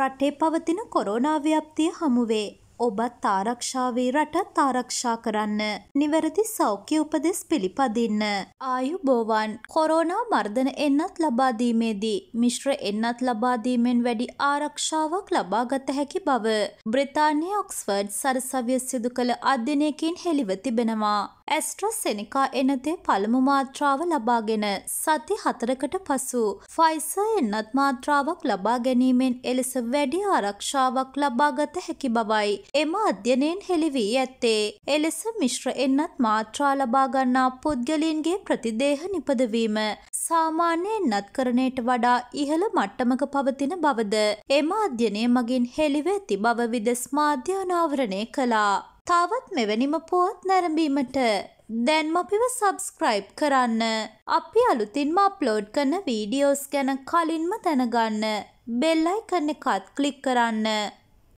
රටේ පවතින කොරෝනා ව්‍යාප්තිය හමුවේ ඔබත් ආරක්ෂාවී රටත් ආරක්ෂා කරන්න. නිවැරදි සෞඛ්‍ය උපදෙස් පිළිපදින්න. ආයුබෝවන් කොරෝනා මර්ධන එන්නත් ලබාදීමේදී මිශ්‍ර එන්නත් ලබාදීමෙන් වැඩි ආරක්ෂාවක් ලබාගත හැකි බව බ්‍රතාන්‍ය ඔක්ස්ෆර්ඩ් සරසවිය සිදු කළ අධ්‍යනයකින් හෙළිව තිබෙනවා. ඇස්ට්‍රසෙනිකා එනතේ පළමු මාත්‍රාව ලබාගෙන සති හතරකට පසු ෆයිස එන්නත් මාත්‍රාවක් ලබා ගැනීමෙන් එලෙස වැඩි ආරක්ෂාවක් ලබාගත හැකි බවයි. එම අධ්‍යනයෙන් හෙළි වී ඇත්තේ. එලෙස මිශ්‍ර එන්නත් මාත්‍රා ලබාගන්නා පුද්ගලයන්ගේ ප්‍රතිදේහ නිපදවීම සාමාන්‍ය එන්නත් කරණයට වඩා ඉහළ මට්ටමක පවතින බවද එම අධ්‍යනය මගින් හෙළිව ඇති බව විදෙස් මාධ්‍ය අනාවරණය කළා. තවත් මෙවැනිම පුවත් නැරඹීමට දැන්ම අපිව සබස්ක්‍රයිබ් කරන්න. අපි අලුතින්ම අප්ලෝඩ් කරන වීඩියෝස් ගැන කලින්ම දැනගන්න. බෙල් අයිකන් එකත් ක්ලික් කරන්න.